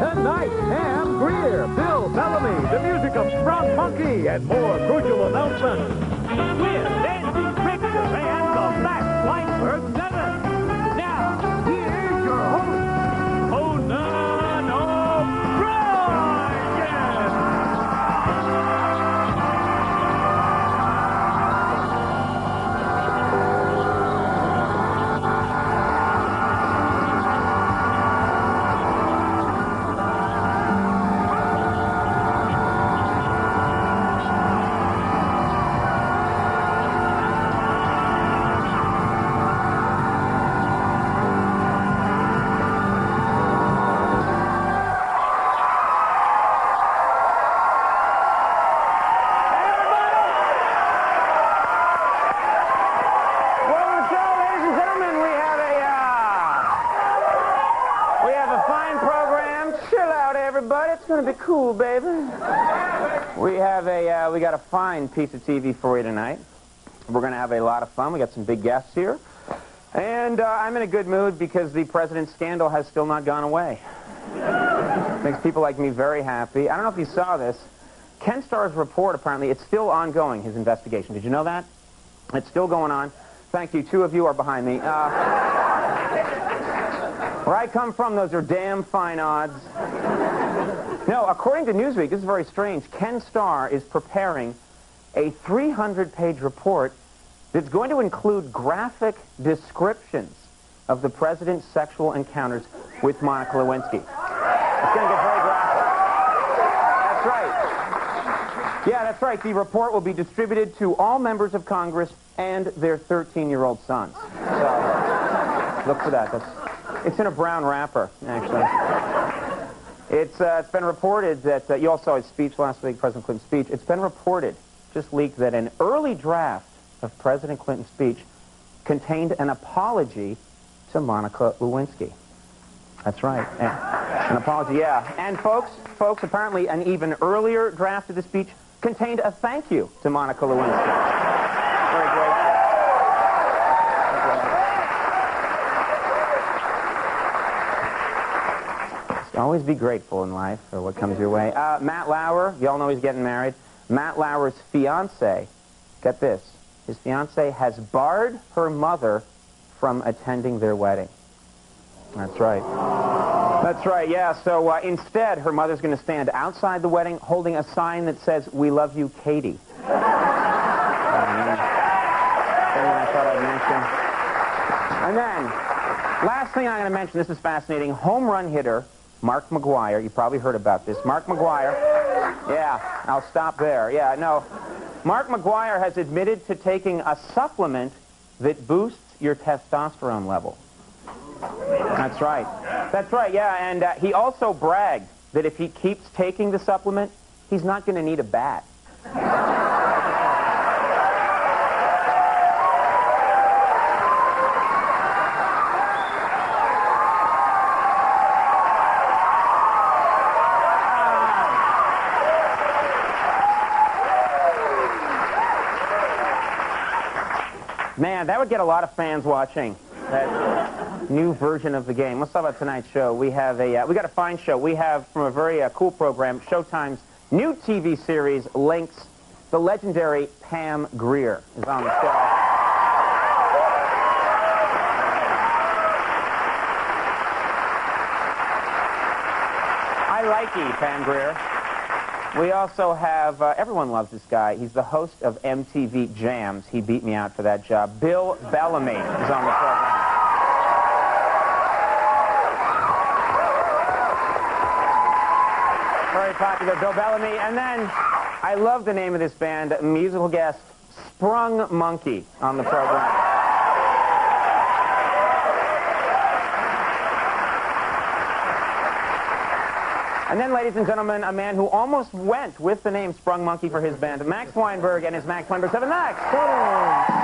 Tonight, Pam Grier, Bill Bellamy, the music of Sprung Monkey, and more crucial announcements. It's gonna be cool, baby. We have a uh, we got a fine piece of TV for you tonight. We're gonna have a lot of fun. We got some big guests here, and uh, I'm in a good mood because the president's scandal has still not gone away. Makes people like me very happy. I don't know if you saw this. Ken Starr's report, apparently, it's still ongoing, his investigation. Did you know that? It's still going on. Thank you. Two of you are behind me. Uh, where I come from, those are damn fine odds. No, according to Newsweek, this is very strange. Ken Starr is preparing a 300-page report that's going to include graphic descriptions of the president's sexual encounters with Monica Lewinsky. It's going to get very graphic. That's right. Yeah, that's right. The report will be distributed to all members of Congress and their 13-year-old sons. So, look for that. That's, it's in a brown wrapper, actually. It's, uh, it's been reported that, uh, you all saw his speech last week, President Clinton's speech. It's been reported, just leaked, that an early draft of President Clinton's speech contained an apology to Monica Lewinsky. That's right. An apology, yeah. And folks, folks, apparently an even earlier draft of the speech contained a thank you to Monica Lewinsky. Very grateful. Just Always be grateful in life for what comes your way. Uh, Matt Lauer, you all know he's getting married. Matt Lauer's fiance, get this, his fiance has barred her mother from attending their wedding. That's right. That's right, yeah. So uh, instead, her mother's going to stand outside the wedding holding a sign that says, We love you, Katie. Mention. And then, last thing I'm going to mention, this is fascinating. Home run hitter Mark McGwire. You probably heard about this. Mark McGwire. Yeah, I'll stop there. Yeah, no. Mark McGwire has admitted to taking a supplement that boosts your testosterone level. That's right. That's right, yeah. And uh, he also bragged that if he keeps taking the supplement, he's not going to need a bat. Man, that would get a lot of fans watching. That new version of the game. Let's talk about tonight's show. We have a uh, we got a fine show. We have from a very uh, cool program, Showtime's new TV series, Linc's. The legendary Pam Grier is on the show. I like you, Pam Grier. We also have, uh, everyone loves this guy. He's the host of MTV Jams. He beat me out for that job. Bill Bellamy is on the program. Very popular, Bill Bellamy. And then, I love the name of this band, musical guest, Sprung Monkey on the program. And then, ladies and gentlemen, a man who almost went with the name Sprung Monkey for his band, Max Weinberg and his Max Weinberg 7. Max!